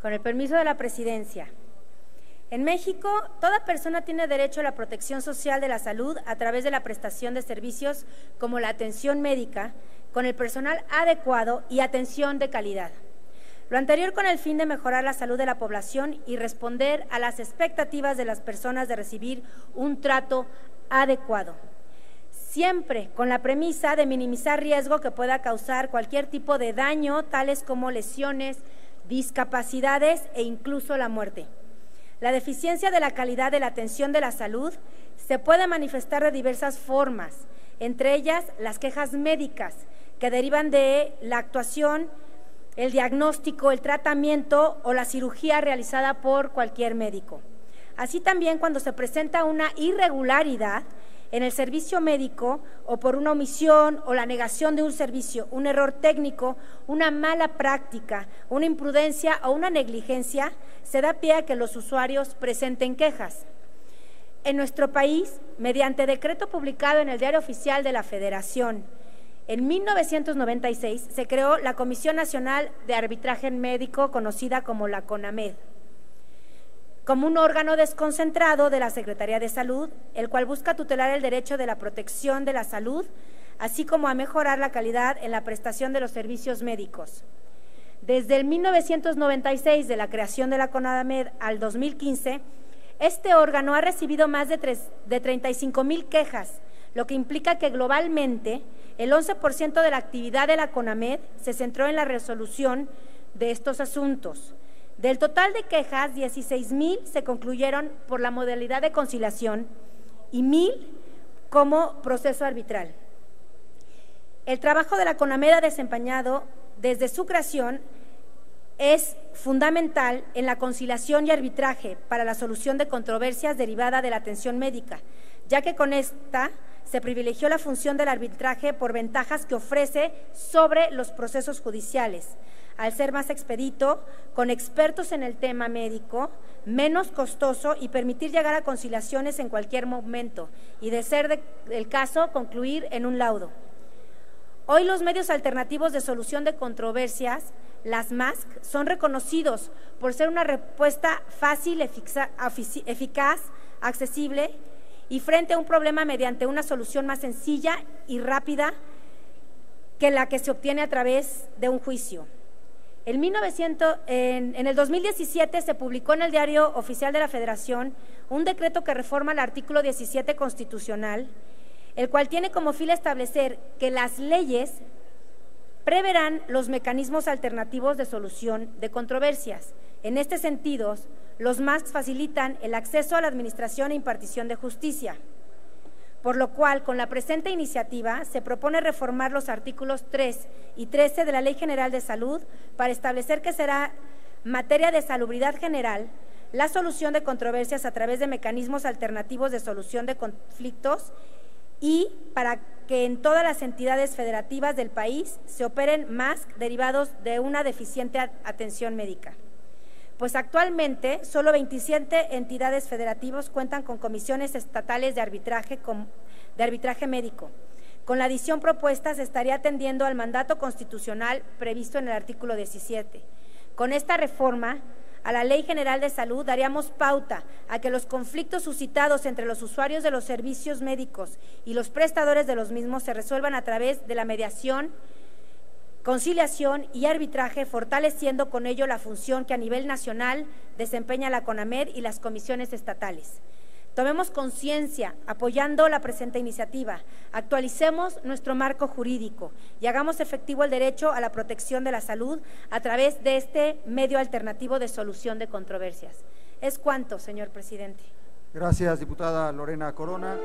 Con el permiso de la presidencia. En México, toda persona tiene derecho a la protección social de la salud a través de la prestación de servicios como la atención médica, con el personal adecuado y atención de calidad. Lo anterior con el fin de mejorar la salud de la población y responder a las expectativas de las personas de recibir un trato adecuado. Siempre con la premisa de minimizar riesgo que pueda causar cualquier tipo de daño, tales como lesiones, discapacidades e incluso la muerte. La deficiencia de la calidad de la atención de la salud se puede manifestar de diversas formas, entre ellas las quejas médicas que derivan de la actuación, el diagnóstico, el tratamiento o la cirugía realizada por cualquier médico. Así también cuando se presenta una irregularidad en el servicio médico o por una omisión o la negación de un servicio, un error técnico, una mala práctica, una imprudencia o una negligencia, se da pie a que los usuarios presenten quejas. En nuestro país, mediante decreto publicado en el Diario Oficial de la Federación, en 1996 se creó la Comisión Nacional de Arbitraje Médico, conocida como la CONAMED como un órgano desconcentrado de la Secretaría de Salud, el cual busca tutelar el derecho de la protección de la salud, así como a mejorar la calidad en la prestación de los servicios médicos. Desde el 1996, de la creación de la CONADAMED al 2015, este órgano ha recibido más de, de 35 mil quejas, lo que implica que globalmente el 11% de la actividad de la CONAMED se centró en la resolución de estos asuntos. Del total de quejas, 16 mil se concluyeron por la modalidad de conciliación y mil como proceso arbitral. El trabajo de la CONAMED desempeñado desde su creación es fundamental en la conciliación y arbitraje para la solución de controversias derivada de la atención médica, ya que con esta se privilegió la función del arbitraje por ventajas que ofrece sobre los procesos judiciales, al ser más expedito, con expertos en el tema médico, menos costoso y permitir llegar a conciliaciones en cualquier momento y, de ser el caso, concluir en un laudo. Hoy los medios alternativos de solución de controversias, las MASC, son reconocidos por ser una respuesta fácil, eficaz, accesible y frente a un problema mediante una solución más sencilla y rápida que la que se obtiene a través de un juicio. En, 1900, en, en, el 2017 se publicó en el Diario Oficial de la Federación un decreto que reforma el artículo 17 constitucional, el cual tiene como fin establecer que las leyes preverán los mecanismos alternativos de solución de controversias. En este sentido, los MAS facilitan el acceso a la administración e impartición de justicia por lo cual con la presente iniciativa se propone reformar los artículos 3 y 13 de la Ley General de Salud para establecer que será materia de salubridad general la solución de controversias a través de mecanismos alternativos de solución de conflictos y para que en todas las entidades federativas del país se operen más derivados de una deficiente atención médica pues actualmente solo 27 entidades federativas cuentan con comisiones estatales de arbitraje, médico. Con la adición propuesta se estaría atendiendo al mandato constitucional previsto en el artículo 17. Con esta reforma a la Ley General de Salud daríamos pauta a que los conflictos suscitados entre los usuarios de los servicios médicos y los prestadores de los mismos se resuelvan a través de la mediación, conciliación y arbitraje, fortaleciendo con ello la función que a nivel nacional desempeña la CONAMED y las comisiones estatales. Tomemos conciencia apoyando la presente iniciativa, actualicemos nuestro marco jurídico y hagamos efectivo el derecho a la protección de la salud a través de este medio alternativo de solución de controversias. Es cuanto, señor presidente. Gracias, diputada Lorena Corona.